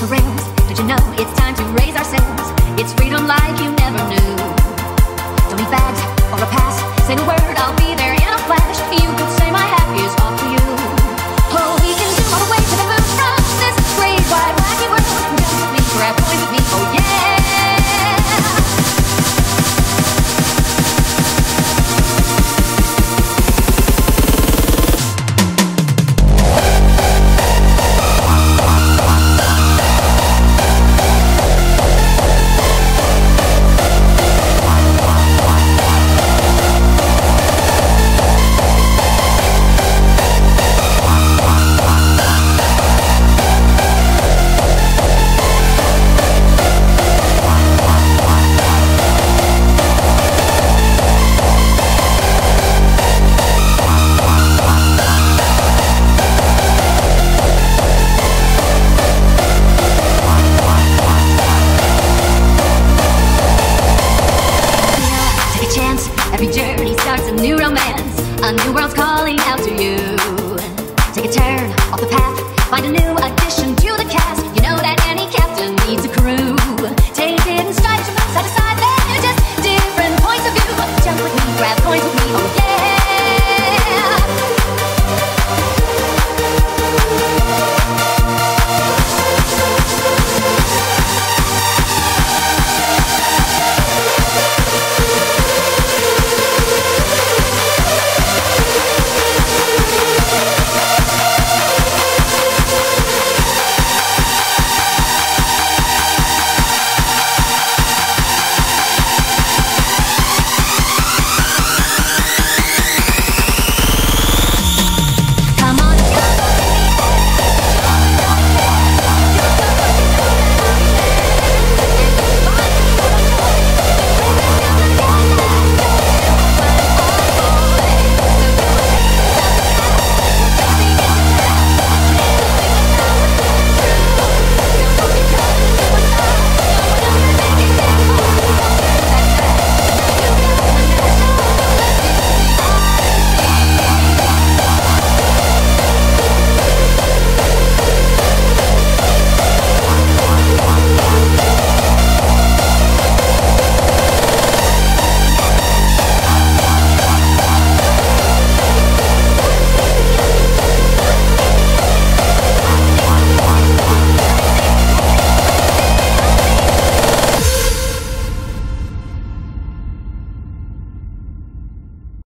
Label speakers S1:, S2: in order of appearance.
S1: off the rails. Don't you know it's time to raise ourselves? It's freedom like you never. Every journey starts a new romance. A new world's calling out to you.